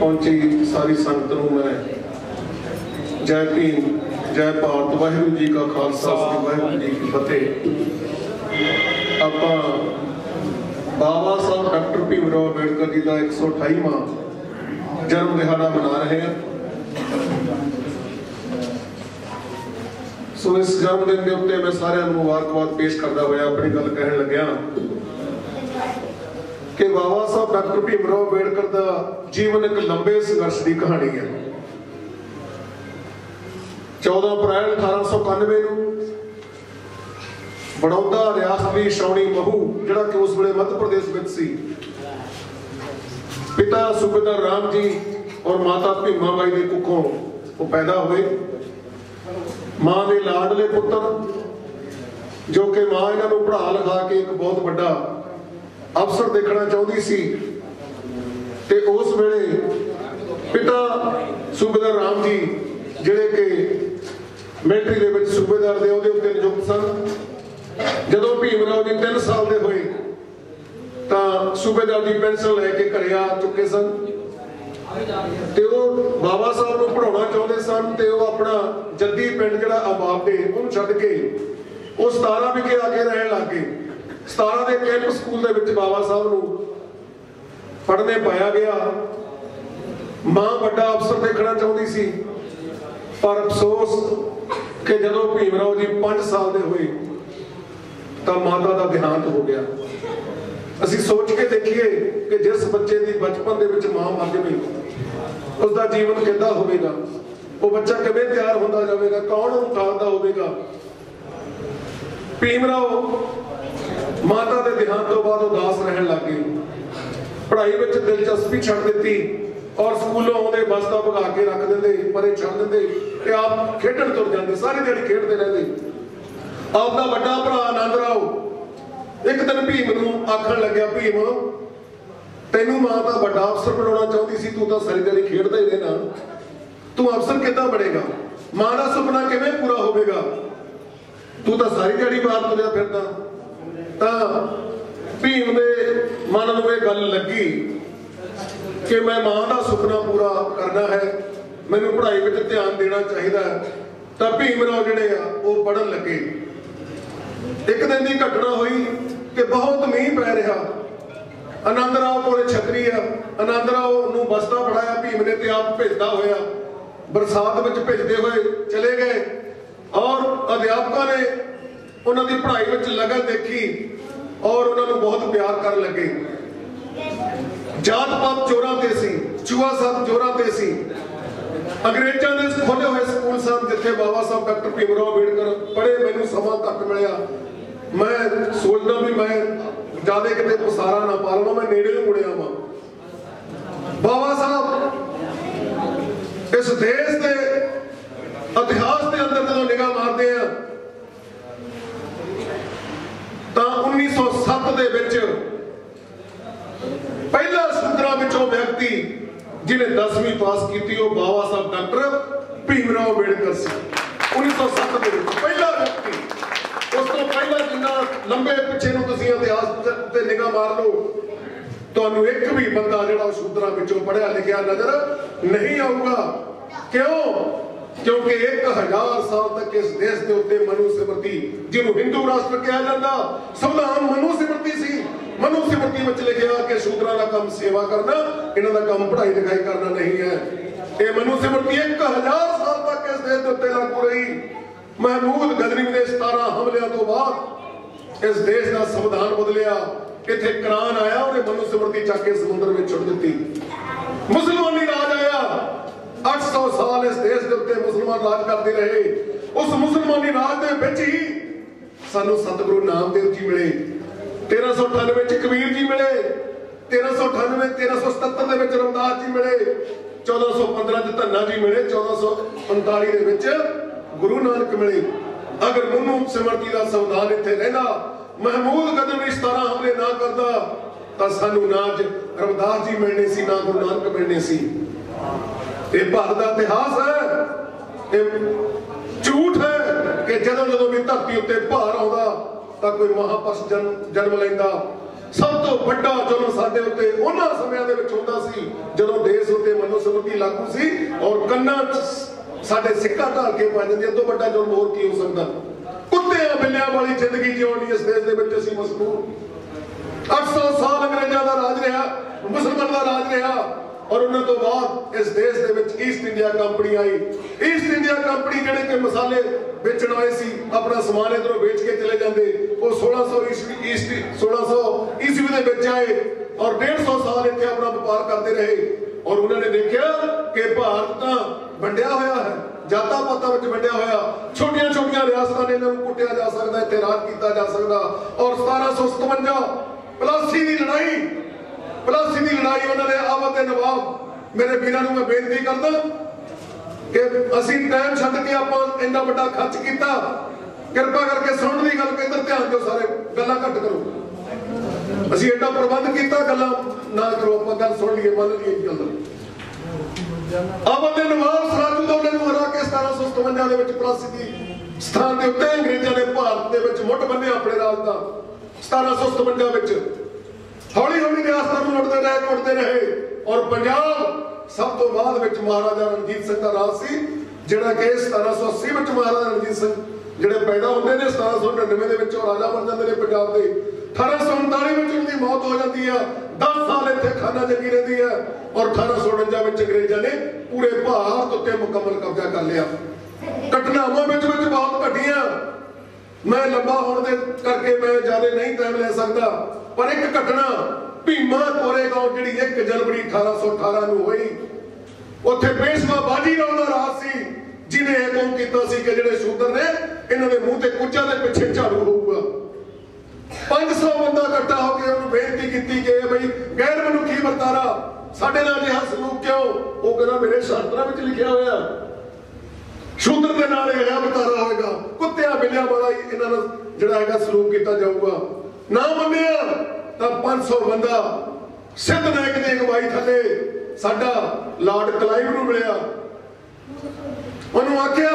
ਪਹੁੰਚੀ ਸਾਰੀ ਸੰਗਤ ਨੂੰ ਮੈਂ। ਜੈ ਭੀਮ, ਜੈ ਭਾਰਤ, ਵਾਹਿਗੁਰੂ ਜੀ ਕਾ ਖਾਲਸਾ, ਵਾਹਿਗੁਰੂ ਜੀ ਕੀ ਫਤਿਹ। ਆਪਾਂ ਬਾਬਾ ਸਾਹਿਬ ਡਾਕਟਰ ਭੀਮ ਰਾਓ ਅੰਬੇਡਕਰ ਜੀ ਦਾ 128ਵਾਂ ਜਨਮ ਦਿਹਾੜਾ ਮਨਾ ਰਹੇ ਹਾਂ। ਸੋ ਇਸ ਜਨਮ ਦਿਨ ਦੇ ਉੱਤੇ ਮੈਂ ਸਾਰਿਆਂ ਨੂੰ ਮੁਬਾਰਕਬਾਦ ਪੇਸ਼ ਕਰਦਾ ਹੋਇਆ, ਆਪਣੀ ਗੱਲ ਕਹਿਣ ਲੱਗਿਆ। ਕਿ ਬਾਬਾ ਸਾਹਿਬ ਡਾਕਟਰ ਭੀਮ ਰਾਓ ਅੰਬੇਡਕਰ ਦਾ ਜੀਵਨ ਇੱਕ ਲੰਬੇ ਸੰਘਰਸ਼ ਦੀ ਕਹਾਣੀ ਹੈ। 14 ਅਪ੍ਰੈਲ 1891 ਨੂੰ ਬੜੌਦਾ ਰਿਆਸਤ ਦੀ ਸ਼ੌਣੀ ਮਹੂ ਜਿਹੜਾ ਕਿ ਉਸ ਵੇਲੇ ਮੱਧ ਪ੍ਰਦੇਸ਼ ਵਿੱਚ ਸੀ, ਪਿਤਾ ਸੁਬੇਦਾਰ ਰਾਮ ਜੀ ਔਰ ਮਾਤਾ ਭੀਮਾ ਬਾਈ ਦੇ ਕੁੱਖੋਂ ਉਹ ਪੈਦਾ ਹੋਏ। ਮਾਂ ਦੇ ਲਾਡਲੇ ਪੁੱਤਰ, ਜੋ ਕਿ ਮਾਂ ਇਹਨਾਂ ਨੂੰ ਪੜ੍ਹਾ ਲਿਖਾ ਕੇ ਇੱਕ ਬਹੁਤ ਵੱਡਾ ਅਫਸਰ ਦੇਖਣਾ ਚਾਹੁੰਦੀ ਸੀ ਤੇ ਉਸ ਵੇਲੇ ਪਿਤਾ ਸੂਬੇਦਾਰ ਰਾਮ ਜੀ, ਜਿਹੜੇ ਕਿ ਮਿਲਟਰੀ ਦੇ ਵਿੱਚ ਸੂਬੇਦਾਰ ਦੇ ਉਹਦੇ ਉੱਤੇ ਨਿਯੁਕਤ ਸਨ, ਜਦੋਂ ਭੀਮ ਰਾਓ ਜੀ 3 ਸਾਲ ਦੇ ਹੋਏ, ਤਾਂ ਸੂਬੇਦਾਰ ਦੀ ਪੈਨਸ਼ਨ ਲੈ ਕੇ ਘਰੇ ਆ ਚੁੱਕੇ ਸਨ ਤੇ ਉਹ ਬਾਬਾ ਸਾਹਿਬ ਨੂੰ ਪੜਾਉਣਾ ਚਾਹੁੰਦੇ ਸਨ ਤੇ ਉਹ ਆਪਣਾ ਜੱਦੀ ਪਿੰਡ ਜਿਹੜਾ ਆਬਾਦ ਦੇ, ਉਹਨੂੰ ਛੱਡ ਕੇ ਉਹ 17 ਵਿਖੇ ਆ ਕੇ ਰਹਿਣ ਲੱਗ ਗਏ। 17 ਦੇ ਕੈਂਪ ਸਕੂਲ ਦੇ ਵਿੱਚ ਬਾਬਾ ਸਾਹਿਬ ਨੂੰ ਪੜ੍ਹਨੇ ਪਾਇਆ ਗਿਆ। ਮਾਂ ਵੱਡਾ ਅਫਸਰ ਦੇਖਣਾ ਚਾਹੁੰਦੀ ਸੀ, ਪਰ ਅਫਸੋਸ ਕਿ ਜਦੋਂ ਭੀਮ ਜੀ 5 ਸਾਲ ਦੇ ਹੋਏ, ਤਾਂ ਮਾਤਾ ਦਾ ਦੇਹਾਂਤ ਹੋ ਗਿਆ। ਅਸੀਂ ਸੋਚ ਕੇ ਦੇਖੀਏ ਕਿ ਜਿਸ ਬੱਚੇ ਦੀ ਬਚਪਨ ਦੇ ਵਿੱਚ ਮਾਂ ਮਰ ਜਾਵੇ ਉਸ ਦਾ ਜੀਵਨ ਕਿੱਦਾਂ ਹੋਵੇਗਾ? ਉਹ ਬੱਚਾ ਕਿਵੇਂ ਤਿਆਰ ਹੁੰਦਾ ਜਾਵੇਗਾ? ਕੌਣ ਉਹਨੂੰ ਠਾਲਦਾ ਹੋਵੇਗਾ? ਭੀਮ ਰਾਓ ਮਾਤਾ ਦੇ ਦੇਹਾਂਤ ਤੋਂ ਬਾਅਦ ਉਦਾਸ ਰਹਿਣ ਲੱਗ ਗਈ। ਪੜ੍ਹਾਈ ਵਿੱਚ ਦਿਲਚਸਪੀ ਛੱਡ ਦਿੱਤੀ ਔਰ ਸਕੂਲੋਂ ਆਉਂਦੇ ਬਸਤਾ ਭਗਾ ਕੇ ਰੱਖ ਦਿੰਦੇ, ਪਰੇ ਛੱਡ ਦਿੰਦੇ ਤੇ ਆਪ ਖੇਡਣ ਤੁਰ ਜਾਂਦੇ, ਸਾਰੀ ਦਿਹਾੜੀ ਖੇਡਦੇ ਰਹਿੰਦੇ। ਆਪ ਦਾ ਵੱਡਾ ਭਰਾ ਆਨੰਦ ਰਾਓ, ਇੱਕ ਦਿਨ ਭੀਮ ਨੂੰ ਆਖਣ ਲੱਗਿਆ, ਭੀਮ, ਤੈਨੂੰ ਮਾਂ ਦਾ ਵੱਡਾ ਅਫਸਰ ਬਣਾਉਣਾ ਚਾਹੁੰਦੀ ਸੀ, ਤੂੰ ਤਾਂ ਸਾਰੀ ਦਿਹਾੜੀ ਖੇਡਦਾ ਹੀ ਰਹਿਣਾ। ਤੂੰ ਅਫਸਰ ਕਿੱਦਾਂ ਬਣੇਗਾ? ਮਾਂ ਦਾ ਸੁਪਨਾ ਕਿਵੇਂ ਪੂਰਾ ਹੋਵੇਗਾ? ਤੂੰ ਤਾਂ ਸਾਰੀ ਦਿਹਾੜੀ ਬਾਹਰ ਤੁਰਿਆ ਫਿਰਦਾ। ਤਾਂ ਭੀਮ ਦੇ ਮਨ ਨੂੰ ਇਹ ਗੱਲ ਲੱਗੀ ਕਿ ਮੈਂ ਮਾਂ ਦਾ ਸੁਪਨਾ ਪੂਰਾ ਕਰਨਾ ਹੈ, ਮੈਨੂੰ ਪੜ੍ਹਾਈ ਵਿੱਚ ਧਿਆਨ ਦੇਣਾ ਚਾਹੀਦਾ ਹੈ। ਤਾਂ ਭੀਮ ਰਾਓ ਜਿਹੜੇ ਆ, ਉਹ ਪੜਨ ਲੱਗੇ। ਇੱਕ ਦਿਨ ਦੀ ਘਟਨਾ ਹੋਈ ਕਿ ਬਹੁਤ ਮੀਂਹ ਪੈ ਰਿਹਾ। ਆਨੰਦ ਰਾਓ ਕੋਲੇ ਛਤਰੀ ਆ। ਆਨੰਦ ਰਾਓ ਨੂੰ ਬਸਤਾ ਫੜਾਇਆ, ਭੀਮ ਨੇ ਤੇ ਆਪ ਭੇਜਦਾ ਹੋਇਆ। ਬਰਸਾਤ ਵਿੱਚ ਭੇਜਦੇ ਹੋਏ ਚਲੇ ਗਏ। ਔਰ ਅਧਿਆਪਕਾਂ ਨੇ ਉਹਨਾਂ ਦੀ ਪੜ੍ਹਾਈ ਵਿੱਚ ਲਗਨ ਦੇਖੀ ਔਰ ਉਹਨਾਂ ਨੂੰ ਬਹੁਤ ਪਿਆਰ ਕਰਨ ਲੱਗੇ। ਜਾਤ ਪਾਤ ਚੋਰਾਂ ਤੇ ਸੀ ਚੂਆ ਸੱਤ ਚੋਰਾਂ ਤੇ ਸੀ। ਅੰਗਰੇਜ਼ਾਂ ਦੇ ਖੋਲੇ ਹੋਏ ਸਕੂਲ ਸਨ ਜਿੱਥੇ ਬਾਬਾ ਸਾਹਿਬ ਡਾਕਟਰ ਭੀਮ ਰਾਓ ਅੰਬੇਡਕਰ ਪੜ੍ਹੇ, ਮੈਨੂੰ ਸਮਾਂ ਤੱਕ ਮਿਲਿਆ। ਮੈਂ ਸੋਚਦਾ ਵੀ ਮੈਂ ਜ਼ਿਆਦਾ ਕਿਤੇ ਪਸਾਰਾ ਨਾ ਪਾ ਲਵਾਂ, ਮੈਂ ਨੇੜੇ ਨੂੰ ਮੁੜਿਆ ਵਾਂ ਬਾਬਾ ਸਾਹਿਬ, ਇਸ ਦੇਸ਼ ਦੇ ਇਤਿਹਾਸ ਦੇ ਅੰਦਰ ਜਦੋਂ ਨਿਗਾਹ ਮਾਰਦੇ ਆ ਤਾਂ 1907 ਦੇ ਵਿੱਚ ਪਹਿਲਾ ਸੁੰਦਰਾ ਵਿੱਚੋਂ ਵਿਅਕਤੀ ਜਿਹਨੇ 10ਵੀਂ ਪਾਸ ਕੀਤੀ, ਉਹ ਬਾਬਾ ਸਾਹਿਬ ਡਾਕਟਰ ਭੀਮ ਰਾਓ ਅੰਬੇਡਕਰ ਸੀ। 1907 ਦੇ ਵਿੱਚ ਪਹਿਲਾ ਵਿਅਕਤੀ। ਉਸ ਤੋਂ ਪਹਿਲਾਂ ਜਿੰਨਾ ਲੰਬੇ ਪਿੱਛੇ ਨੂੰ ਤੁਸੀਂ ਇਤਿਹਾਸ ਤੇ ਨਿਗਾਹ ਮਾਰ ਲਓ, ਤੁਹਾਨੂੰ ਇੱਕ ਵੀ ਬੰਦਾ ਜਿਹੜਾ ਸ਼ੂਦਰਾਂ ਵਿੱਚੋਂ ਪੜਿਆ ਲਿਖਿਆ ਨਜ਼ਰ ਨਹੀਂ ਆਊਗਾ। ਕਿਉਂ? ਕਿਉਂਕਿ 1000 ਸਾਲ ਤੱਕ ਇਸ ਦੇਸ਼ ਦੇ ਉੱਤੇ ਮਨੂ ਸਿਮਰਤੀ ਜਿਹਨੂੰ ਹਿੰਦੂ ਰਾਸ਼ਟਰ ਕਿਹਾ ਜਾਂਦਾ, ਸੰਵਿਧਾਨ ਮਨੂ ਸਿਮਰਤੀ ਸੀ। ਮਨੂ ਸਿਮਰਤੀ ਵਿੱਚ ਲਿਖਿਆ ਕਿ ਸ਼ੂਦਰਾਂ ਦਾ ਕੰਮ ਸੇਵਾ ਕਰਨਾ, ਇਹਨਾਂ ਦਾ ਕੰਮ ਪੜ੍ਹਾਈ ਲਿਖਾਈ ਕਰਨਾ ਨਹੀਂ ਹੈ। ਇਹ ਮਨੂ ਸਿਮਰਤੀ 1000 ਸਾਲ ਤੱਕ ਇਸ ਦੇਸ਼ ਦੇ ਉੱਤੇ ਲਾਗੂ ਰਹੀ। ਮਹਿਮੂਦ ਗਦਰੀ ਦੇ 17 ਹਮਲਿਆਂ ਤੋਂ ਬਾਅਦ ਇਸ ਦੇਸ਼ ਦਾ ਸੰਵਿਧਾਨ ਬਦਲਿਆ। ਇੱਥੇ ਕੁਰਾਨ ਆਇਆ, ਉਹਨੇ ਮਨੂ ਸਿਮਰਤੀ ਚੱਕ ਕੇ ਸਮੁੰਦਰ ਵਿੱਚ ਛੁੱਟ ਦਿੱਤੀ। ਮੁਸਲਮਾਨੀ ਰਾਜ ਆਇਆ 800 ਸਾਲ ਇਸ ਦੇਸ਼ ਦੇ ਉੱਤੇ ਮੁਸਲਮਾਨ ਰਾਜ ਕਰਦੇ ਰਹੇ। ਉਸ ਮੁਸਲਮਾਨੀ ਰਾਜ ਦੇ ਵਿੱਚ ਹੀ ਸਾਨੂੰ ਸਤਿਗੁਰੂ ਨਾਮਦੇਵ ਜੀ ਮਿਲੇ। 1398 ਵਿੱਚ ਕਬੀਰ ਜੀ ਮਿਲੇ। 1398 1377 ਦੇ ਵਿੱਚ ਰਮਦਾਸ ਜੀ ਮਿਲੇ। 1415 ਚ ਧੰਨਾ ਜੀ ਮਿਲੇ। 1445 ਦੇ ਵਿੱਚ ਗੁਰੂ ਨਾਨਕ ਮਿਲੇ। ਅਗਰ ਮਨੂ ਸਿਮਰਤੀ ਦਾ ਸੰਵਿਧਾਨ ਇੱਥੇ ਰਹਿੰਦਾ, ਮਹਿਮੂਦ ਕਦਮ ਨੇ 17 ਹਮਲੇ ਨਾ ਕਰਦਾ, ਤਾਂ ਸਾਨੂੰ ਨਾ ਰਮਦਾਸ ਜੀ ਮਿਲਣੇ ਸੀ, ਨਾ ਗੁਰੂ ਨਾਨਕ ਮਿਲਣੇ ਸੀ। ਇਹ ਭਾਰਤ ਦਾ ਇਤਿਹਾਸ ਹੈ। ਇਹ ਝੂਠ ਹੈ ਕਿ ਜਦੋਂ ਜਦੋਂ ਵੀ ਧਰਤੀ ਉੱਤੇ ਭਾਰ ਆਉਂਦਾ, ਤਾਂ ਕੋਈ ਮਹਾਪੁਰਸ਼ ਜਨਮ ਲੈਂਦਾ। ਸਭ ਤੋਂ ਵੱਡਾ ਜ਼ੁਲਮ ਸਾਡੇ ਉੱਤੇ ਉਹਨਾਂ ਸਮਿਆਂ ਦੇ ਵਿੱਚ ਹੁੰਦਾ ਸੀ, ਜਦੋਂ ਦੇਸ਼ ਉੱਤੇ ਮਨੁਸਮਰਤੀ ਲਾਗੂ ਸੀ ਔਰ ਕੰਨਾਂ ਸਾਡੇ ਸਿੱਕਾ ਢਾਲ ਕੇ ਪਾ ਜਾਂਦੇ ਤੋਂ ਵੱਡਾ ਜ਼ੁਲਮ ਹੋਰ ਕੀ ਹੋ ਸਕਦਾ? ਕੁੱਤਿਆਂ ਬਿੱਲਿਆਂ ਵਾਲੀ ਜ਼ਿੰਦਗੀ ਜਿਉਣੀ ਇਸ ਦੇਸ਼ ਦੇ ਵਿੱਚ ਅਸੀਂ ਮਸਬੂਰ 800 ਸਾਲ ਅੰਗਰੇਜ਼ਾਂ ਦਾ ਰਾਜ ਰਿਹਾ, ਮੁਸਲਮਾਨ ਦਾ ਰਾਜ ਰਿਹਾ। ਔਰ ਉਹਨਾਂ ਤੋਂ ਬਾਅਦ ਇਸ ਦੇਸ਼ ਦੇ ਵਿੱਚ ਈਸਟ ਇੰਡੀਆ ਕੰਪਨੀ ਆਈ। ਈਸਟ ਇੰਡੀਆ ਕੰਪਨੀ ਜਿਹੜੇ ਕਿ ਮਸਾਲੇ ਵੇਚਣ ਆਏ ਸੀ, ਆਪਣਾ ਸਮਾਨ ਇਧਰੋਂ ਵੇਚ ਕੇ ਚਲੇ ਜਾਂਦੇ। ਉਹ 1600 ਈਸਵੀ ਈਸਟ 1600 ਈਸਵੀ ਦੇ ਵਿੱਚ ਆਏ ਔਰ 150 ਸਾਲ ਇੱਥੇ ਆਪਣਾ ਵਪਾਰ ਕਰਦੇ ਰਹੇ। ਔਰ ਉਹਨਾਂ ਨੇ ਦੇਖਿਆ ਕਿ ਭਾਰਤ ਤਾਂ ਵੰਡਿਆ ਹੋਇਆ ਹੈ, ਜਾਤਾਂ ਪਾਤਾਂ ਵਿੱਚ ਵੰਡਿਆ ਹੋਇਆ। ਛੋਟੀਆਂ ਛੋਟੀਆਂ ਰਿਆਸਤਾਂ ਨੇ ਇਹਨਾਂ ਨੂੰ ਕੁੱਟਿਆ ਜਾ ਸਕਦਾ, ਇੱਥੇ ਰਾਜ ਕੀਤਾ ਜਾ ਸਕਦਾ। ਔਰ 1757 ਪਲਾਸੀ ਦੀ ਲੜਾਈ ਪਲਾਸੀ ਦੀ ਲੜਾਈ ਉਹਨਾਂ ਨੇ ਆਵਤ ਦੇ ਨਵਾਬ। ਮੇਰੇ ਵੀਰਾਂ ਨੂੰ ਮੈਂ ਬੇਨਤੀ ਕਰਦਾ ਕਿ ਅਸੀਂ ਟਾਈਮ ਛੱਡ ਕੇ ਆਪਾਂ ਇੰਨਾ ਵੱਡਾ ਖਰਚ ਕੀਤਾ। ਕਿਰਪਾ ਕਰਕੇ ਸੁਣਨ ਦੀ ਗੱਲ ਕਿੰਦਰ ਧਿਆਨ ਦਿਓ ਸਾਰੇ, ਗੱਲਾਂ ਘੱਟ ਕਰੋ। ਅਸੀਂ ਐਡਾ ਪ੍ਰਬੰਧ ਕੀਤਾ, ਗੱਲਾਂ ਨਾ ਕਰੋ, ਆਪਾਂ ਗੱਲ ਸੁਣ ਲਈਏ, ਮੰਨ ਲਈਏ ਗੱਲ। ਆਵਤ ਦੇ ਨਵਾਬ ਸਰਾਜੂਦੌਲੇ ਨੂੰ ਹਰਾ ਕੇ 1757 ਦੇ ਵਿੱਚ ਪਲਾਸੀ ਦੀ ਸਥਾਨ ਦੇ ਉੱਤੇ ਅੰਗਰੇਜ਼ਾਂ ਨੇ ਭਾਰਤ ਦੇ ਵਿੱਚ ਮੁੱਢ ਬੰਨਿਆ ਆਪਣੇ ਰਾਜ ਦਾ। 1757 ਵਿੱਚ ਹੌਲੀ ਹੌਲੀ ਰਿਆਸਤਾਂ ਨੂੰ ਲੁੱਟਦੇ ਰਹੇ ਟੁੱਟਦੇ ਰਹੇ। ਔਰ ਪੰਜਾਬ ਸਭ ਤੋਂ ਬਾਅਦ ਵਿੱਚ ਮਹਾਰਾਜਾ ਰਣਜੀਤ ਸਿੰਘ ਦਾ ਰਾਜ ਸੀ, ਜਿਹੜਾ ਕਿ 1780 ਵਿੱਚ ਮਹਾਰਾਜਾ ਰਣਜੀਤ ਸਿੰਘ ਜਿਹੜੇ ਪੈਦਾ ਹੁੰਦੇ ਨੇ 1799 ਦੇ ਵਿੱਚ ਉਹ ਰਾਜਾ ਬਣ ਜਾਂਦੇ ਨੇ ਪੰਜਾਬ ਦੇ। 1839 ਵਿੱਚ ਉਹਨਾਂ ਦੀ ਮੌਤ ਹੋ ਜਾਂਦੀ ਹੈ 10 ਸਾਲ ਇੱਥੇ ਖਾਨਾ ਜੰਗੀ ਰਹਿੰਦੀ ਹੈ ਔਰ 1849 ਵਿੱਚ ਅੰਗਰੇਜ਼ਾਂ ਨੇ ਪੂਰੇ ਭਾਰਤ ਉੱਤੇ ਮੁਕੰਮਲ ਕਬਜ਼ਾ ਕਰ ਲਿਆ। ਘਟਨਾਵਾਂ ਵਿੱਚ ਵਿੱਚ ਬਹੁਤ ਘਟੀਆਂ। ਮੈਂ ਲੰਬਾ ਹੋਣ ਦੇ ਕਰਕੇ ਮੈਂ ਜ਼ਿਆਦਾ ਨਹੀਂ ਟਾਈਮ ਲੈ ਸਕਦਾ, ਪਰ ਇੱਕ ਘਟਨਾ ਭੀਮਾ ਕੋਰੇਗਾਂਵ ਜਿਹੜੀ 1 ਜਨਵਰੀ 1818 ਨੂੰ ਹੋਈ। ਉੱਥੇ ਪੇਸ਼ਵਾ ਬਾਜੀ ਰਾਓ ਦਾ ਰਾਜ ਸੀ ਜਿਨੇ ਇਹ ਕੀਤਾ ਸੀ ਕਿ ਜਿਹੜੇ ਸ਼ੂਦਰ ਨੇ, ਇਹਨਾਂ ਦੇ ਮੂੰਹ ਤੇ ਕੁੱਜਾ ਦੇ ਪਿੱਛੇ ਝਾੜੂ ਹੋਊਗਾ। 500 ਬੰਦਾ ਇਕੱਠਾ ਹੋ ਕੇ ਉਹਨੂੰ ਬੇਨਤੀ ਕੀਤੀ ਕਿ ਬਈ, ਗੈਰ ਮਨੁੱਖੀ ਵਰਤਾਰਾ, ਸਾਡੇ ਨਾਲ ਜਿਹਾ ਸਲੂਕ ਕਿਉਂ? ਉਹ ਕਹਿੰਦਾ, ਮੇਰੇ ਸ਼ਾਸਤਰਾਂ ਵਿੱਚ ਲਿਖਿਆ ਹੋਇਆ ਸ਼ੂਦਰ ਦੇ ਨਾਲ ਇਹ ਵਰਤਾਰਾ ਹੋਏਗਾ ਕੁੱਤਿਆਂ ਬਿੱਲਿਆਂ ਵਾਲਾ ਇਹਨਾਂ ਨਾਲ ਜਿਹੜਾ ਹੈਗਾ ਸਲੂਕ ਕੀਤਾ ਜਾਊਗਾ। ਨਾ ਮੰਨਿਆ, ਤਾਂ 500 ਬੰਦਾ ਸਿੱਧ ਨਾਇਕ ਦੀ ਅਗਵਾਈ ਥੱਲੇ ਸਾਡਾ ਲਾਰਡ ਕਲਾਈਵ ਨੂੰ ਮਿਲਿਆ। ਉਹਨੂੰ ਆਖਿਆ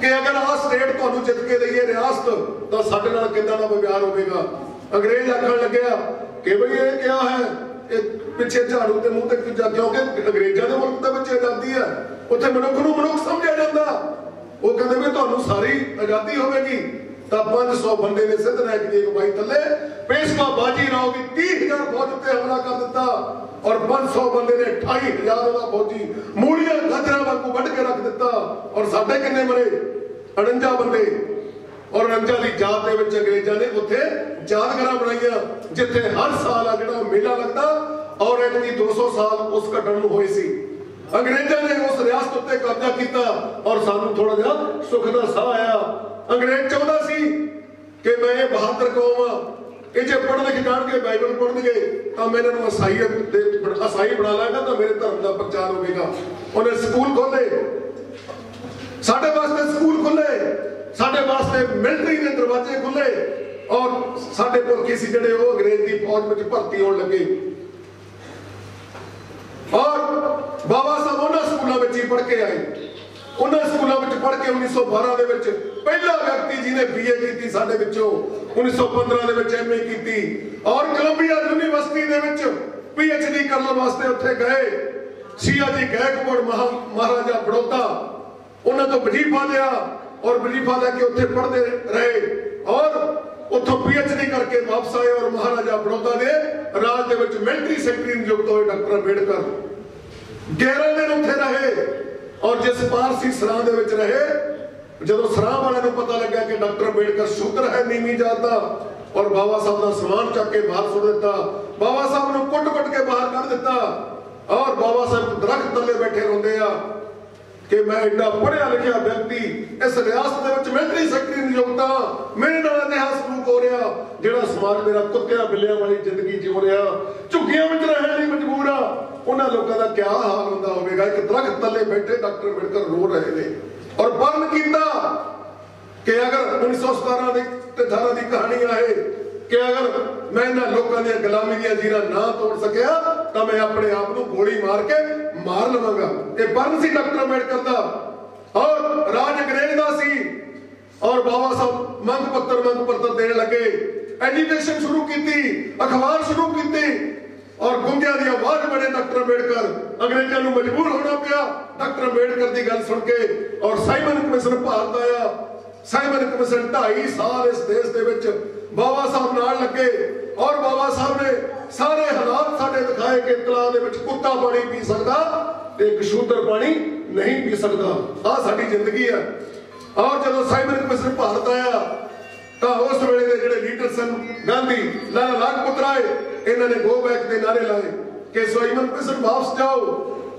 ਕਿ ਅਗਰ ਆਹ ਸਟੇਟ ਤੁਹਾਨੂੰ ਜਿੱਤ ਕੇ ਦਈਏ ਰਿਆਸਤ, ਤਾਂ ਸਾਡੇ ਨਾਲ ਕਿੰਨਾ ਦਾ ਵਿਵਹਾਰ ਹੋਵੇਗਾ? ਅੰਗਰੇਜ਼ ਆਖਣ ਲੱਗਿਆ ਕਿ ਬਈ ਇਹ ਕਿਹਾ ਹੈ? ਇਹ ਪਿੱਛੇ ਝਾੜੂ ਤੇ ਮੂੰਹ ਤੇ ਕਿਉਂਕਿ ਅੰਗਰੇਜ਼ਾਂ ਦੇ ਮੁਲਕ ਦੇ ਵਿੱਚ ਆਜ਼ਾਦੀ ਹੈ। ਉੱਥੇ ਮਨੁੱਖ ਨੂੰ ਮਨੁੱਖ ਸਮਝਿਆ ਜਾਂਦਾ। ਉਹ ਕਹਿੰਦੇ ਵੀ ਤੁਹਾਨੂੰ ਸਾਰੀ ਆਜ਼ਾਦੀ ਹੋਵੇਗੀ। ਤਾਂ 500 ਬੰਦੇ ਨੇ ਸਿੱਧ ਨਾਇਕ ਦੀ ਅਗਵਾਈ ਥੱਲੇ ਪੇਸ਼ਵਾ ਬਾਜੀ ਰਾਓ ਦੀ 30000 ਫੌਜ ਉੱਤੇ ਹਮਲਾ ਕਰ ਦਿੱਤਾ ਔਰ 500 ਬੰਦੇ ਨੇ 28000 ਉਹਦਾ ਫੌਜੀ ਮੂਲੀਆਂ ਗਜਰਾ ਵਾਂਗੂ ਵੱਢ ਕੇ ਰੱਖ ਦਿੱਤਾ। ਔਰ ਸਾਡੇ ਕਿੰਨੇ ਮਰੇ? 49 ਬੰਦੇ। ਔਰ 49 ਦੀ ਜਾਤ ਦੇ ਵਿੱਚ ਅੰਗਰੇਜ਼ਾਂ ਨੇ ਉੱਥੇ ਯਾਦਗਾਰਾਂ ਬਣਾਈਆਂ, ਜਿੱਥੇ ਹਰ ਸਾਲ ਆ ਜਿਹੜਾ ਮੇਲਾ ਲੱਗਦਾ, ਔਰ ਇਤਨੀ 200 ਸਾਲ ਉਸ ਘਟਨ ਨੂੰ ਹੋਏ ਸੀ। ਅੰਗਰੇਜ਼ਾਂ ਨੇ ਉਸ ਰਿਆਸਤ ਉੱਤੇ ਕਬਜ਼ਾ ਕੀਤਾ ਔਰ ਸਾਨੂੰ ਥੋੜਾ ਜਿਹਾ ਸੁੱਖ ਦਾ ਸਾਹ ਆਇਆ। ਅੰਗਰੇਜ਼ ਚਾਹੁੰਦਾ ਸੀ ਕਿ ਮੈਂ ਇਹ ਬਹਾਦਰ ਕੌਮ ਆ, ਇਹ ਜੇ ਪੜ੍ਹ ਲਿਖ ਜਾਣਗੇ, ਬਾਈਬਲ ਪੜ੍ਹਨਗੇ, ਤਾਂ ਮੈਂ ਇਹਨਾਂ ਨੂੰ ਅਸਾਈਅਤ ਦੇ ਅਸਾਈ ਬਣਾ ਲਾਂਗਾ ਤਾਂ ਮੇਰੇ ਧਰਮ ਦਾ ਪ੍ਰਚਾਰ ਹੋਵੇਗਾ। ਉਹਨੇ ਸਕੂਲ ਖੋਲੇ ਸਾਡੇ ਵਾਸਤੇ ਸਕੂਲ ਖੁੱਲੇ ਸਾਡੇ ਵਾਸਤੇ ਮਿਲਟਰੀ ਦੇ ਦਰਵਾਜ਼ੇ ਖੁੱਲੇ ਔਰ ਸਾਡੇ ਪੁਰਖੀ ਸੀ ਜਿਹੜੇ ਉਹ ਅੰਗਰੇਜ਼ ਦੀ ਫੌਜ ਵਿੱਚ ਭਰਤੀ ਹੋਣ ਲੱਗੇ। ਔਰ ਬਾਬਾ ਸਾਹਿਬ ਉਹਨਾਂ ਸਕੂਲਾਂ ਵਿੱਚ ਹੀ ਪੜ੍ਹ ਕੇ ਆਏ। ਉਹਨਾਂ ਸਕੂਲਾਂ ਵਿੱਚ ਪੜ੍ਹ ਕੇ 1912 ਦੇ ਵਿੱਚ ਪਹਿਲਾ ਵਿਅਕਤੀ ਜਿਹਨੇ ਬੀਏ ਕੀਤੀ ਸਾਡੇ ਵਿੱਚੋਂ 1915 ਦੇ ਵਿੱਚ ਐਮਏ ਕੀਤੀ। ਔਰ ਕੋਲੰਬੀਆ ਯੂਨੀਵਰਸਿਟੀ ਦੇ ਵਿੱਚ ਪੀਐਚਡੀ ਕਰਨ ਵਾਸਤੇ ਉੱਥੇ ਗਏ। ਸੀਆ ਜੀ ਗੈਕਵਾੜ ਮਹਾਰਾਜਾ ਬੜੌਦਾ, ਉਹਨਾਂ ਤੋਂ ਵਜ਼ੀਫਾ ਲਿਆ। ਔਰ ਵਜ਼ੀਫਾ ਲੈ ਕੇ ਉੱਥੇ ਪੜ੍ਹਦੇ ਰਹੇ ਔਰ ਉੱਥੋਂ ਪੀਐਚਡੀ ਕਰਕੇ ਵਾਪਸ ਆਏ ਔਰ ਮਹਾਰਾਜਾ ਬੜੌਦਾ ਦੇ ਰਾਜ ਦੇ ਵਿੱਚ ਮਿਲਟਰੀ ਸੈਕਟਰੀ ਨਿਯੁਕਤ ਹੋਏ ਡਾਕਟਰ ਅੰਬੇਡਕਰ। 11 ਦਿਨ ਉੱਥੇ ਰਹੇ ਔਰ ਜਿਸ ਪਾਰਸੀ ਸਰਾਂ ਦੇ ਵਿੱਚ ਰਹੇ, ਜਦੋਂ ਸਰਾਂ ਵਾਲਿਆਂ ਨੂੰ ਪਤਾ ਲੱਗਾ ਕਿ ਡਾਕਟਰ ਅੰਬੇਡਕਰ ਸ਼ੂਦਰ ਹੈ ਨੀਵੀਂ ਜਾਤ ਦਾ ਔਰ ਬਾਬਾ ਸਾਹਿਬ ਦਾ ਸਮਾਨ ਚੱਕ ਕੇ ਬਾਹਰ ਸੁੱਟ ਦਿੱਤਾ, ਬਾਬਾ ਸਾਹਿਬ ਨੂੰ ਕੁੱਟ-ਕੁੱਟ ਕੇ ਬਾਹਰ ਕੱਢ ਦਿੱਤਾ, ਔਰ ਬਾਬਾ ਸਾਹਿਬ ਦਰਖਤ ਥੱਲੇ ਬੈਠੇ ਰਹਿੰਦੇ ਆ। ਕਿ ਮੈਂ ਐਡਾ ਪੜ੍ਹਿਆ ਲਿਖਿਆ ਵਿਅਕਤੀ ਇਸ ਰਿਆਸਤ ਦੇ ਵਿੱਚ ਮਿਲਟਰੀ ਸੈਕਟਰੀ ਨਿਯੁਕਤ ਮੇਰੇ ਨਾਲ ਅਜਿਹਾ ਸਲੂਕ ਹੋ ਰਿਹਾ ਜਿਹੜਾ ਸਮਾਜ ਮੇਰਾ ਕੁੱਤਿਆਂ ਬਿੱਲਿਆਂ ਵਾਲੀ ਜ਼ਿੰਦਗੀ ਜਿਉ ਰਿਹਾ। ਝੁੱਗੀਆਂ ਵਿੱਚ ਰਹਿਣ ਲਈ ਮਜਬੂਰ ਆ। ਉਹਨਾਂ ਲੋਕਾਂ ਦਾ ਕੀ ਹਾਲ ਹੁੰਦਾ ਹੋਵੇਗਾ? ਇੱਕ ਦਰਖਤ ਥੱਲੇ ਬੈਠੇ ਡਾਕਟਰ ਅੰਬੇਡਕਰ ਰੋ ਰਹੇ ਨੇ। ਔਰ ਬਰਨ ਕੀਤਾ ਕਿ ਅਗਰ 1917 ਦੀ ਤੇ 18 ਦੀ ਕਹਾਣੀ ਆਏ ਕਿ ਅਗਰ ਮੈਂ ਇਹਨਾਂ ਲੋਕਾਂ ਦੀਆਂ ਗੁਲਾਮੀ ਦੀਆਂ ਜੀਰਾ ਨਾ ਤੋੜ ਸਕਿਆ, ਤਾਂ ਮੈਂ ਆਪਣੇ ਆਪ ਨੂੰ ਗੋਲੀ ਮਾਰ ਕੇ ਮਾਰ ਲਵਾਂਗਾ। ਇਹ ਬਰਨ ਸੀ ਡਾਕਟਰ ਅੰਬੇਡਕਰ ਦਾ। ਔਰ ਰਾਜ ਅੰਗਰੇਜ਼ ਦਾ ਸੀ। ਔਰ ਬਾਬਾ ਸਾਹਿਬ ਮੰਗ ਪੱਤਰ ਮੰਗ ਪੱਤਰ ਦੇਣ ਲੱਗੇ। ਐਜੀਟੇਸ਼ਨ ਸ਼ੁਰੂ ਕੀਤੀ, ਅਖਬਾਰ ਸ਼ੁਰੂ ਕੀਤੇ। ਔਰ ਗੁੰਗਿਆਂ ਦੀ ਆਵਾਜ਼ ਬਣੇ ਡਾਕਟਰ ਅੰਬੇਡਕਰ। ਅੰਗਰੇਜ਼ਾਂ ਨੂੰ ਮਜਬੂਰ ਹੋਣਾ ਪਿਆ ਡਾਕਟਰ ਅੰਬੇਡਕਰ ਦੀ ਗੱਲ ਸੁਣ ਕੇ। ਔਰ ਸਾਈਮਨ ਕਮਿਸ਼ਨ ਭਾਰਤ ਆਇਆ। ਸਾਈਮਨ ਕਮਿਸ਼ਨ 2.5 ਸਾਲ ਇਸ ਦੇਸ਼ ਦੇ ਵਿੱਚ ਬਾਬਾ ਸਾਹਿਬ ਨਾਲ ਲੱਗੇ। ਔਰ ਬਾਬਾ ਸਾਹਿਬ ਨੇ ਹਾਲਾਤ ਦਿਖਾਏ ਕਿ ਤਲਾਅ ਦੇ ਵਿੱਚ ਕੁੱਤਾ ਪਾਣੀ ਪੀ ਸਕਦਾ ਤੇ ਇੱਕ ਸ਼ੂਦਰ ਪਾਣੀ ਨਹੀਂ ਪੀ ਸਕਦਾ। ਆ ਸਾਡੀ ਜ਼ਿੰਦਗੀ ਹੈ। ਔਰ ਜਦੋਂ ਸਾਈਮਨ ਕਮਿਸ਼ਨ ਭਾਰਤ ਆਇਆ, ਤਾਂ ਉਸ ਵੇਲੇ ਦੇ ਜਿਹੜੇ ਲੀਡਰ ਸਨ, ਗਾਂਧੀ, ਲਾਲਾ ਲਾਜਪਤ ਰਾਏ ਇਹਨਾਂ ਨੇ ਗੋ ਬੈਕ ਦੇ ਨਾਰੇ ਲਾਏ ਕਿ ਸਾਈਮਨ ਕਮਿਸ਼ਨ ਵਾਪਸ ਜਾਓ।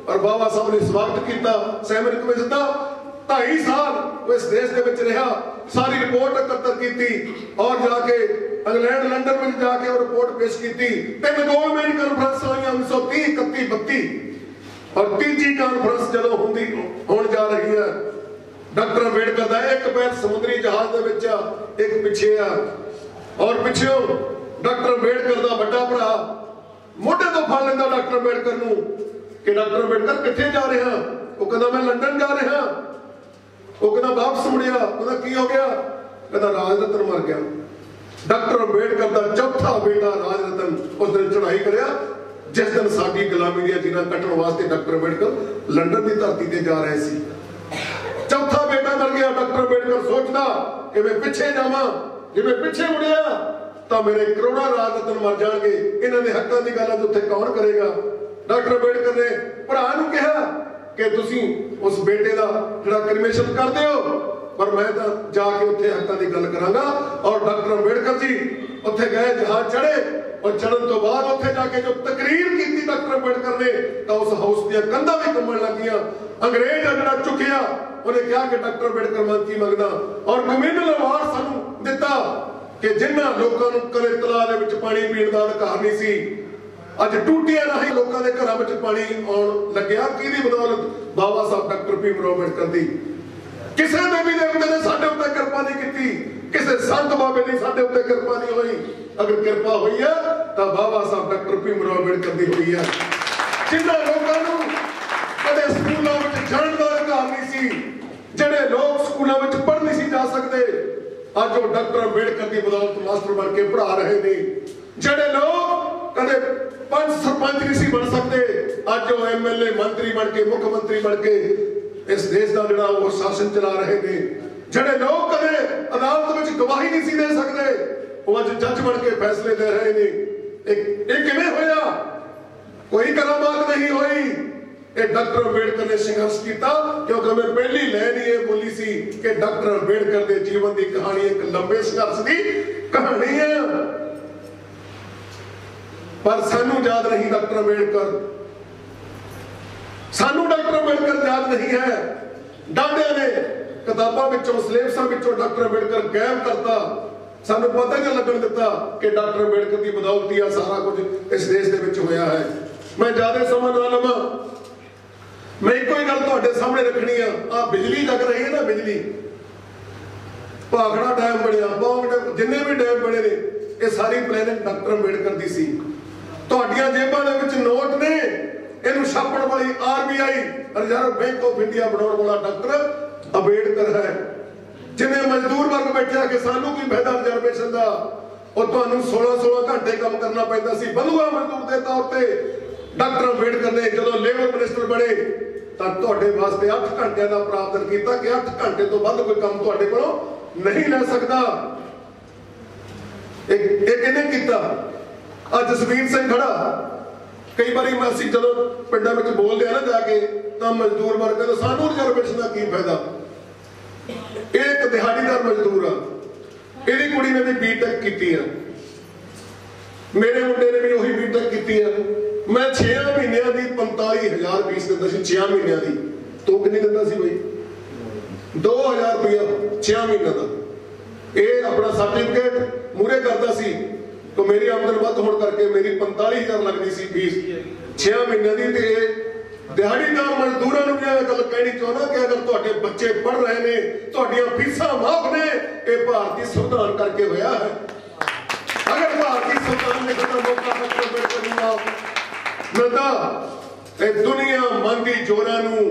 ਔਰ ਬਾਬਾ ਸਾਹਿਬ ਨੇ ਸਵਾਗਤ ਕੀਤਾ ਸਾਈਮਨ ਕਮਿਸ਼ਨ ਦਾ। 2.5 ਸਾਲ ਇਸ ਦੇਸ਼ ਦੇ ਵਿੱਚ ਰਿਹਾ, ਸਾਰੀ ਰਿਪੋਰਟ ਇਕੱਤਰ ਕੀਤੀ ਔਰ ਜਾ ਕੇ ਇੰਗਲੈਂਡ, ਲੰਡਨ ਵਿੱਚ ਜਾ ਕੇ ਉਹ ਰਿਪੋਰਟ ਪੇਸ਼ ਕੀਤੀ ਤਿੰਨ ਗੋਲਮੈਨ ਕਾਨਫਰੰਸ ਹੋਈਆਂ 1930 31 32 ਔਰ ਤੀਜੀ ਕਾਨਫਰੰਸ ਜਦੋਂ ਹੁੰਦੀ, ਹੋਣ ਜਾ ਰਹੀ ਹੈ, ਡਾਕਟਰ ਅੰਬੇਡਕਰ ਦਾ ਇੱਕ ਪੈਰ ਸਮੁੰਦਰੀ ਜਹਾਜ਼ ਦੇ ਵਿੱਚ ਆ, ਇੱਕ ਪਿੱਛੇ ਆ। ਔਰ ਪਿੱਛੇੋਂ ਡਾਕਟਰ ਅੰਬੇਡਕਰ ਦਾ ਵੱਡਾ ਭਰਾ, ਮੋਢੇ ਤੋਂ ਫੜ ਲੈਂਦਾ ਡਾਕਟਰ ਅੰਬੇਡਕਰ ਨੂੰ ਕਿ ਡਾਕਟਰ ਅੰਬੇਡਕਰ ਕਿੱਥੇ ਜਾ ਰਿਹਾ? ਉਹ ਕਹਿੰਦਾ, ਮੈਂ ਲੰਡਨ ਜਾ ਰਿਹਾ। ਉਹ ਕਹਿੰਦਾ ਵਾਪਸ ਮੁੜਿਆ। ਉਹਦਾ ਕੀ ਹੋ ਗਿਆ? ਕਹਿੰਦਾ ਰਾਜ ਰਤਨ ਮਰ ਗਿਆ। ਡਾਕਟਰ ਅੰਬੇਡਕਰ ਦਾ ਚੌਥਾ ਬੇਟਾ ਰਾਜ ਰਤਨ ਉਸ ਦਿਨ ਚੜ੍ਹਾਈ ਕਰਿਆ, ਜਿਸ ਦਿਨ ਸਾਡੀ ਗੁਲਾਮੀ ਦੀਆਂ ਜੀਨਾਂ ਕੱਟਣ ਵਾਸਤੇ ਡਾਕਟਰ ਅੰਬੇਡਕਰ ਲੰਡਨ ਦੀ ਧਰਤੀ ਤੇ ਜਾ ਰਹੇ ਸੀ। ਚੌਥਾ ਬੇਟਾ ਮਰ ਗਿਆ, ਡਾਕਟਰ ਅੰਬੇਡਕਰ ਸੋਚਦਾ, ਕਿ ਮੈਂ ਪਿੱਛੇ ਜਾਵਾਂ, ਜੇ ਮੈਂ ਪਿੱਛੇ ਮੁੜਿਆ, ਤਾਂ ਮੇਰੇ ਕਰੋੜਾਂ ਰਾਜ ਰਤਨ ਮਰ ਜਾਣਗੇ। ਇਹਨਾਂ ਦੇ ਹੱਕਾਂ ਦੀ ਗੱਲ ਅੱਜ ਉੱਥੇ ਕੌਣ ਕਰੇਗਾ? ਡਾਕਟਰ ਅੰਬੇਡਕਰ ਨੇ ਭਰਾ ਨੂੰ ਕਿਹਾ ਕਿ ਤੁਸੀਂ ਉਸ ਬੇਟੇ ਦਾ ਜਿਹੜਾ ਕ੍ਰਿਮੇਸ਼ਨ ਕਰਦੇ ਹੋ, ਪਰ ਮੈਂ ਤਾਂ ਜਾ ਕੇ ਉੱਥੇ ਹੱਕਾਂ ਦੀ ਗੱਲ ਕਰਾਂਗਾ ਔਰ ਡਾਕਟਰ ਅੰਬੇਡਕਰ ਜੀ ਉੱਥੇ ਗਏ, ਜਹਾਜ਼ ਚੜੇ ਔਰ ਚੜਨ ਤੋਂ ਬਾਅਦ ਉੱਥੇ ਜਾ ਕੇ ਜੋ ਤਕਰੀਰ ਕੀਤੀ ਡਾਕਟਰ ਅੰਬੇਡਕਰ ਨੇ, ਤਾਂ ਉਸ ਹਾਊਸ ਦੀਆਂ ਕੰਧਾਂ ਵੀ ਕੰਬਣ ਲੱਗੀਆਂ। ਅੰਗਰੇਜ਼ ਆ ਜਿਹੜਾ ਚੁੱਕਿਆ, ਉਹਨੇ ਕਿਹਾ ਕਿ ਡਾਕਟਰ ਅੰਬੇਡਕਰ ਮੰਗ ਕੀ ਮੰਗਦਾ? ਔਰ ਕਮਿਊਨਲ ਅਵਾਰਡ ਸਾਨੂੰ ਦਿੱਤਾ ਕਿ ਜਿਨ੍ਹਾਂ ਲੋਕਾਂ ਨੂੰ ਕਲੇ ਤਲਾ ਦੇ ਵਿੱਚ ਪਾਣੀ ਪੀਣ ਦਾ ਅਧਿਕਾਰ ਨਹੀਂ ਸੀ ਅੱਜ ਟੂਟੀਆਂ ਰਾਹੀਂ ਲੋਕਾਂ ਦੇ ਘਰਾਂ ਵਿੱਚ ਪਾਣੀ ਆਉਣ ਲੱਗਿਆ। ਕਿਹਦੀ ਬਦੌਲਤ ਬਾਬਾ ਸਾਹਿਬ ਡਾਕਟਰ ਭੀਮ ਰਾਓ ਅੰਬੇਡਕਰ ਦੀ? ਕਿਸੇ ਦੇਵੀ ਦੇਵਤੇ ਨੇ ਸਾਡੇ ਉੱਤੇ ਕਿਰਪਾ ਨਹੀਂ ਕੀਤੀ। ਕਿਸੇ ਸੰਤ ਬਾਬੇ ਨੇ ਸਾਡੇ ਉੱਤੇ ਕਿਰਪਾ ਨਹੀਂ ਹੋਈ। ਅਗਰ ਕਿਰਪਾ ਹੋਈ ਹੈ, ਤਾਂ ਬਾਬਾ ਸਾਹਿਬ ਡਾਕਟਰ ਭੀਮ ਰਾਓ ਅੰਬੇਡਕਰ ਦੀ ਹੋਈ ਹੈ। ਜਿਨ੍ਹਾਂ ਲੋਕਾਂ ਨੂੰ ਕਦੇ ਸਕੂਲਾਂ ਵਿੱਚ ਜਾਣ ਦਾ ਅਧਿਕਾਰ ਨਹੀਂ ਸੀ, ਜਿਹੜੇ ਲੋਕ ਸਕੂਲਾਂ ਵਿੱਚ ਪੜ੍ਹ ਨਹੀਂ ਸੀ ਜਾ ਸਕਦੇ, ਅੱਜ ਉਹ ਡਾਕਟਰ ਅੰਬੇਡਕਰ ਦੀ ਬਦੌਲਤ ਮਾਸਟਰ ਬਣ ਕੇ ਪੜ੍ਹਾ ਰਹੇ ਨੇ। ਜਿਹੜੇ ਲੋਕ ਕਦੇ ਪੰਜ ਸਰਪੰਚ ਨਹੀਂ ਸੀ ਬਣ ਸਕਦੇ। ਅੱਜ ਉਹ ਐਮਐਲਏ ਮੰਤਰੀ ਬਣ ਕੇ, ਮੁੱਖ ਮੰਤਰੀ ਬਣ ਕੇ ਇਸ ਦੇਸ਼ ਦਾ ਜਿਹੜਾ ਉਹ ਸ਼ਾਸਨ ਚਲਾ ਰਹੇ ਨੇ। ਜਿਹੜੇ ਲੋਕ ਕਦੇ ਅਦਾਲਤ ਵਿੱਚ ਗਵਾਹੀ ਨਹੀਂ ਸੀ ਦੇ ਸਕਦੇ, ਉਹ ਅੱਜ ਜੱਜ ਬਣ ਕੇ ਫੈਸਲੇ ਦੇ ਰਹੇ ਨੇ। ਇਹ ਕਿਵੇਂ ਹੋਇਆ? ਕੋਈ ਕਰਾਮਾਤ ਨਹੀਂ ਹੋਈ। ਇਹ ਡਾਕਟਰ ਅੰਬੇਡਕਰ ਨੇ ਸੰਘਰਸ਼ ਕੀਤਾ, ਕਿਉਂਕਿ ਮੈਂ ਪਹਿਲੀ ਲਾਈਨ ਹੀ ਇਹ ਬੋਲੀ ਸੀ ਕਿ ਡਾਕਟਰ ਅੰਬੇਡਕਰ ਦੇ ਜੀਵਨ ਦੀ ਕਹਾਣੀ ਇੱਕ ਲੰਬੇ ਸੰਘਰਸ਼ ਦੀ ਕਹਾਣੀ ਹੈ। ਪਰ ਸਾਨੂੰ ਯਾਦ ਨਹੀਂ ਡਾਕਟਰ ਅੰਬੇਡਕਰ। ਸਾਨੂੰ ਡਾਕਟਰ ਅੰਬੇਡਕਰ ਯਾਦ ਨਹੀਂ ਹੈ। ਡਾਡਿਆਂ ਨੇ ਕਿਤਾਬਾਂ ਵਿੱਚੋਂ, ਸਿਲੇਬਸਾਂ ਵਿੱਚੋਂ ਡਾਕਟਰ ਅੰਬੇਡਕਰ ਗਾਇਬ ਕਰਤਾ। ਸਾਨੂੰ ਪਤਾ ਨਹੀਂ ਲੱਗਣ ਦਿੱਤਾ ਕਿ ਡਾਕਟਰ ਅੰਬੇਡਕਰ ਦੀ ਬਦੌਲਤੀ ਆ, ਸਾਰਾ ਕੁਝ ਇਸ ਦੇਸ਼ ਦੇ ਵਿੱਚ ਹੋਇਆ ਹੈ। ਮੈਂ ਜ਼ਿਆਦਾ ਸਮਾਂ ਨਾ ਲਵਾਂ। ਮੈਂ ਇੱਕੋ ਹੀ ਗੱਲ ਤੁਹਾਡੇ ਸਾਹਮਣੇ ਰੱਖਣੀ ਆ। ਆ ਬਿਜਲੀ ਲੱਗ ਰਹੀ ਹੈ ਨਾ ਬਿਜਲੀ। ਭਾਖੜਾ ਡੈਮ ਬਣਿਆ, ਬਹੁਤ ਜਿੰਨੇ ਵੀ ਡੈਮ ਬਣੇ ਨੇ, ਇਹ ਸਾਰੀ ਪਲੈਨਿੰਗ ਡਾਕਟਰ ਅੰਬੇਡਕਰ ਦੀ ਸੀ। ਤੁਹਾਡੀਆਂ ਜੇਬਾਂ ਦੇ ਵਿੱਚ ਨੋਟ ਨੇ। ਇਹਨੂੰ ਛਾਪਣ ਵਾਲੀ RBI reserve bank of India ਬਣਾਉਣ ਵਾਲਾ ਡਾਕਟਰ ਅੰਬੇਡਕਰ ਹੈ। ਜਿੰਨੇ ਮਜ਼ਦੂਰ ਵਰਗ ਬੈਠਿਆ ਕਿ ਸਾਨੂੰ ਕੀ ਫਾਇਦਾ ਰਿਜ਼ਰਵੇਸ਼ਨ ਦਾ? ਉਹ ਤੁਹਾਨੂੰ 16 16 ਘੰਟੇ ਕੰਮ ਕਰਨਾ ਪੈਂਦਾ ਸੀ। ਬੰਦੂਆ ਮਜ਼ਦੂਰ ਦੇ ਤੌਰ ਤੇ ਡਾਕਟਰ ਅੰਬੇਡਕਰ ਨੇ ਜਦੋਂ ਲੇਬਰ ਮਿਨਿਸਟਰ ਬਣੇ, ਤਾਂ ਤੁਹਾਡੇ ਵਾਸਤੇ 8 ਘੰਟਿਆਂ ਦਾ ਪ੍ਰਾਵਧਨ ਕੀਤਾ ਕਿ 8 ਘੰਟੇ ਤੋਂ ਵੱਧ ਕੋਈ ਕੰਮ ਤੁਹਾਡੇ ਕੋਲੋਂ ਨਹੀਂ ਲੈ ਸਕਦਾ। ਇਹ ਇਹ ਕਿਹਨੇ ਕੀਤਾ। ਅੱਜ ਜਸਵੀਰ ਸਿੰਘ ਖੜਾ। ਕਈ ਵਾਰੀ ਮੈਂ ਅਸੀਂ ਜਦੋਂ ਪਿੰਡਾਂ ਵਿੱਚ ਬੋਲਦੇ ਆ ਨਾ ਜਾ ਕੇ, ਤਾਂ ਮਜ਼ਦੂਰ ਵਰਗ ਕਹਿੰਦੇ, ਸਾਨੂੰ ਰਿਜ਼ਰਵੇਸ਼ਨ ਦਾ ਕੀ ਫਾਇਦਾ? ਇਹ ਇੱਕ ਦਿਹਾੜੀਦਾਰ ਮਜ਼ਦੂਰ ਆ। ਇਹਦੀ ਕੁੜੀ ਨੇ ਵੀ ਬੀਟੈਕ ਕੀਤੀ ਆ। ਮੇਰੇ ਮੁੰਡੇ ਨੇ ਵੀ ਉਹੀ ਬੀਟੈਕ ਕੀਤੀ ਆ। ਮੈਂ 6 ਮਹੀਨਿਆਂ ਦੀ 45000 ਫੀਸ ਦਿੰਦਾ ਸੀ 6 ਮਹੀਨਿਆਂ ਦੀ। ਤੂੰ ਕਿੰਨੀ ਦਿੰਦਾ ਸੀ ਬਈ? 2000 ਰੁਪਇਆ 6 ਮਹੀਨਿਆਂ ਦਾ। ਇਹ ਆਪਣਾ ਸਰਟੀਫਿਕੇਟ ਮੂਰੇ ਕਰਦਾ ਸੀ। ਤਾਂ ਮੇਰੀ ਆਮਦਨ ਵੱਧ ਹੋਣ ਕਰਕੇ ਮੇਰੀ 45000 ਲੱਗਦੀ ਸੀ ਫੀਸ 6 ਮਹੀਨਿਆਂ ਦੀ ਤੇ ਇਹ ਦਿਹਾੜੀਦਾਰ ਮਜ਼ਦੂਰਾਂ ਨੂੰ ਵੀ ਗੱਲ ਕਹਿਣੀ ਚਾਹੁੰਦਾ ਕਿ ਅਗਰ ਤੁਹਾਡੇ ਬੱਚੇ ਪੜ ਰਹੇ ਨੇ, ਤੁਹਾਡੀਆਂ ਫੀਸਾਂ ਮਾਫ ਨੇ, ਇਹ ਭਾਰਤੀ ਸੰਵਿਧਾਨ ਕਰਕੇ ਹੋਇਆ ਹੈ। ਅਗਰ ਭਾਰਤੀ ਸੰਵਿਧਾਨ ਨੇ ਕੋਈ ਮੌਕਾ ਡਾਕਟਰ ਅੰਬੇਡਕਰ ਨੂੰ ਮਾਫ। ਮਿਲਦਾ ਇਹ ਦੁਨੀਆ ਮੰਦੀ ਜੋਰਾਂ ਨੂੰ,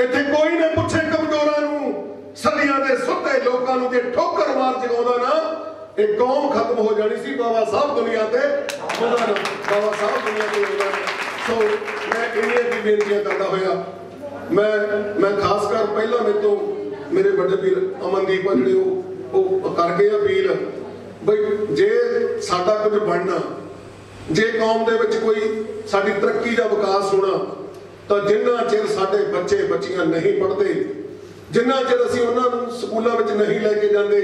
ਇੱਥੇ ਕੋਈ ਨਾ ਪੁੱਛੇ ਕਮਜ਼ੋਰਾਂ ਨੂੰ, ਸਦੀਆਂ ਦੇ ਸੁੱਤੇ ਲੋਕਾਂ ਨੂੰ ਜੇ ਠੋਕਰ ਮਾਰ ਜਗਾਉਂਦਾ ਨਾ ਇਹ ਕੌਮ ਖਤਮ ਹੋ ਜਾਣੀ ਸੀ ਬਾਬਾ ਸਾਹਿਬ ਦੁਨੀਆ ਤੇ। ਉਹਦਾ ਬਾਬਾ ਸਾਹਿਬ ਦੁਨੀਆ ਤੇ ਉਹਦਾ ਸੋ ਮੈਂ ਇੰਨੀਆਂ ਕੀ ਬੇਨਤੀਆਂ ਕਰਦਾ ਹੋਇਆ। ਮੈਂ ਮੈਂ ਖਾਸ ਕਰ ਪਹਿਲਾਂ ਮੇਰੇ ਤੋਂ ਮੇਰੇ ਵੱਡੇ ਵੀਰ ਅਮਨਦੀਪ ਆ ਜਿਹੜੇ ਉਹ ਉਹ ਕਰ ਗਏ ਬਈ ਜੇ ਸਾਡਾ ਕੁਝ ਬਣਨਾ, ਜੇ ਕੌਮ ਦੇ ਵਿੱਚ ਕੋਈ ਸਾਡੀ ਤਰੱਕੀ ਦਾ ਵਿਕਾਸ ਹੋਣਾ, ਤਾਂ ਜਿੰਨਾ ਚਿਰ ਸਾਡੇ ਬੱਚੇ ਬੱਚੀਆਂ ਨਹੀਂ ਪੜ੍ਹਦੇ, ਜਿੰਨਾ ਚਿਰ ਅਸੀਂ ਉਹਨਾਂ ਨੂੰ ਸਕੂਲਾਂ ਵਿੱਚ ਨਹੀਂ ਲੈ ਕੇ ਜਾਂਦੇ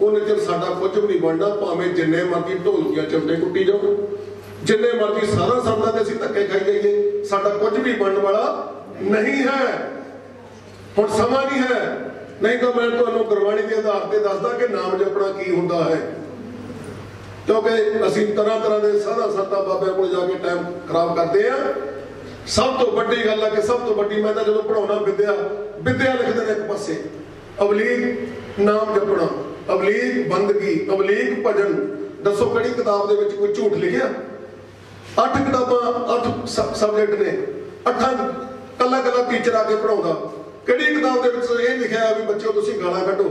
ਉਹਨੇ ਚਿਰ ਸਾਡਾ ਕੁਝ ਵੀ ਨਹੀਂ ਬਣਨਾ ਭਾਵੇਂ ਜਿੰਨੇ ਮਰਜ਼ੀ ਢੋਲਕੀਆਂ ਚਮੜੇ ਕੁੱਟੀ ਜਾਓ। ਜਿੰਨੇ ਮਰਜ਼ੀ ਸਾਰਾ ਸੰਦਾਂ ਤੇ ਅਸੀਂ ਧੱਕੇ ਖਾਈ ਜਾਈਏ, ਸਾਡਾ ਕੁਝ ਵੀ ਬਣਨ ਵਾਲਾ ਨਹੀਂ ਹੈ। ਹੁਣ ਸਮਾਂ ਨਹੀਂ ਹੈ। ਨਹੀਂ ਤਾਂ ਮੈਂ ਤੁਹਾਨੂੰ ਗੁਰਬਾਣੀ ਦੇ ਆਧਾਰ ਤੇ ਦੱਸਦਾ ਕਿ ਨਾਮ ਜਪਣਾ ਕੀ ਹੁੰਦਾ ਹੈ। ਕਿਉਂਕਿ ਅਸੀਂ ਤਰ੍ਹਾਂ ਤਰ੍ਹਾਂ ਦੇ ਸਾਰਾ ਸੰਤਾਂ ਬਾਬਿਆਂ ਕੋਲ ਜਾ ਕੇ ਟਾਈਮ ਖਰਾਬ ਕਰਦੇ ਆ। ਸਭ ਤੋਂ ਵੱਡੀ ਗੱਲ ਹੈ ਕਿ ਸਭ ਤੋਂ ਵੱਡੀ ਮੈਂ ਤਾਂ ਜਦੋਂ ਪੜਾਉਣਾ ਵਿਦਿਆ ਵਿਦਿਆ ਲਿਖਦੇ ਨੇ ਇੱਕ ਪਾਸੇ ਅਵਲੀਗ ਨਾਮ ਜਪਣਾ। ਅਵਲੀਗ ਬੰਦਗੀ ਅਵਲੀਗ ਭਜਨ। ਦੱਸੋ ਕਿਹੜੀ ਕਿਤਾਬ ਦੇ ਵਿੱਚ ਕੋਈ ਝੂਠ ਲਿਖਿਆ? ਅੱਠ ਕਿਤਾਬਾਂ, ਅੱਠ ਸਬਜੈਕਟ ਨੇ। ਅੱਠਾਂ ਕੱਲਾ ਕੱਲਾ ਟੀਚਰ ਆ ਕੇ ਪੜਾਉਂਦਾ ਕਿਹੜੀ ਕਿਤਾਬ ਦੇ ਵਿੱਚ ਇਹ ਲਿਖਿਆ ਵੀ ਬੱਚਿਓ ਤੁਸੀਂ ਗਾਲਾਂ ਕੱਢੋ?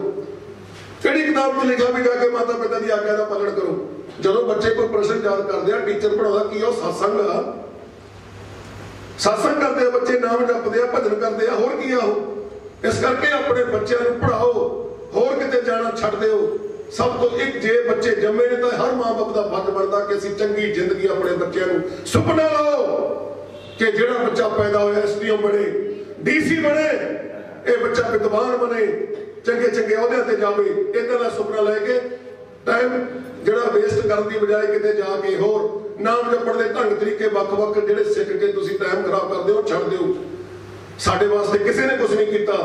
ਕਿਹੜੀ ਕਿਤਾਬ 'ਚ ਲਿਖਿਆ ਵੀ ਜਾ ਕੇ ਮਾਤਾ ਪਿਤਾ ਦੀ ਆਗਿਆ ਦਾ ਪਾਲਣ ਕਰੋ? ਜਦੋਂ ਬੱਚੇ ਕੋਈ ਪ੍ਰਸ਼ਨ ਯਾਦ ਕਰਦੇ ਆ ਟੀਚਰ ਪੜਾਉਂਦਾ ਕੀ ਉਹ ਸਤਸੰਗ ਆ? ਸਤਸੰਗ ਕਰਦੇ ਆ, ਬੱਚੇ ਨਾਮ ਜਪਦੇ ਆ, ਭਜਨ ਕਰਦੇ ਆ, ਹੋਰ ਕੀ ਆ ਉਹ? ਇਸ ਕਰਕੇ ਆਪਣੇ ਬੱਚਿਆਂ ਨੂੰ ਪੜਾਓ ਹੋਰ ਕਿਤੇ ਜਾਣਾ ਛੱਡ ਦਿਓ। ਸਭ ਤੋਂ ਇੱਕ ਜੇ ਬੱਚੇ ਜੰਮੇ ਨੇ ਤਾਂ ਹਰ ਮਾਂ-ਬਾਪ ਦਾ ਫਰਜ਼ ਬਣਦਾ ਕਿ ਅਸੀਂ ਚੰਗੀ ਜ਼ਿੰਦਗੀ ਆਪਣੇ ਬੱਚਿਆਂ ਨੂੰ ਸੁਪਨਾ ਲਾਓ ਕਿ ਜਿਹੜਾ ਬੱਚਾ ਪੈਦਾ ਹੋਇਆ ਐਸਡੀਐਮ ਬਣੇ ਡੀਸੀ ਬਣੇ, ਇਹ ਬੱਚਾ ਵਿਦਵਾਨ ਬਣੇ, ਚੰਗੇ ਚੰਗੇ ਅਹੁਦਿਆਂ ਤੇ ਜਾਵੇ ਇਦਾਂ ਦਾ ਸੁਪਨਾ ਲੈ ਕੇ ਟਾਈਮ ਜਿਹੜਾ ਵੇਸਟ ਕਰਨ ਦੀ ਬਜਾਏ ਕਿਤੇ ਜਾ ਕੇ ਹੋਰ ਨਾਮ ਜਪਣ ਦੇ ਢੰਗ ਤਰੀਕੇ ਵੱਖ-ਵੱਖ ਜਿਹੜੇ ਸਿੱਖ ਕੇ ਤੁਸੀਂ ਟਾਈਮ ਖਰਾਬ ਕਰਦੇ ਹੋ ਛੱਡ ਦਿਓ। ਸਾਡੇ ਵਾਸਤੇ ਕਿਸੇ ਨੇ ਕੁਝ ਨਹੀਂ ਕੀਤਾ।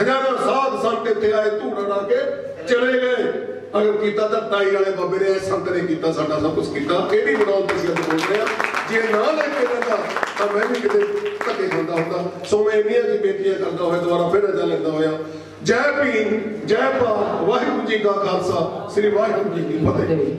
ਹਜ਼ਾਰਾਂ ਸਾਧ ਸੰਤ ਇੱਥੇ ਆਏ, ਧੂੜਾ ਲਾ ਕੇ ਚਲੇ ਗਏ। ਅਗਰ ਕੀਤਾ ਤਾਂ ਟਾਈ ਵਾਲੇ ਬਾਬੇ ਨੇ ਸੰਤ ਨੇ ਕੀਤਾ, ਸਾਡਾ ਸਭ ਕੁਝ ਕੀਤਾ। ਇਹ ਬਦੌਲਤ ਅਸੀਂ ਅੱਜ ਬੋਲ ਰਹੇ ਹਾਂ ਜੇ ਨਾ ਲੈ ਕੇ ਜਾਂਦਾ, ਤਾਂ ਮੈਂ ਵੀ ਕਿਤੇ ਧੱਕੇ ਖਾਂਦਾ ਹੁੰਦਾ। ਸੋ ਮੈਂ ਇੰਨੀਆਂ ਜੀ ਬੇਨਤੀਆਂ ਕਰਦਾ ਹੋਇਆ, ਦੁਬਾਰਾ ਫਿਰ ਅਜਾ ਲੈਂਦਾ ਹੋਇਆ। ਜੈ ਭੀਮ, ਜੈ ਭਾਰਤ, ਵਾਹਿਗੁਰੂ ਜੀ ਕਾ ਖਾਲਸਾ, ਸ੍ਰੀ ਵਾਹਿਗੁਰੂ ਜੀ ਕੀ ਫਤਿਹ।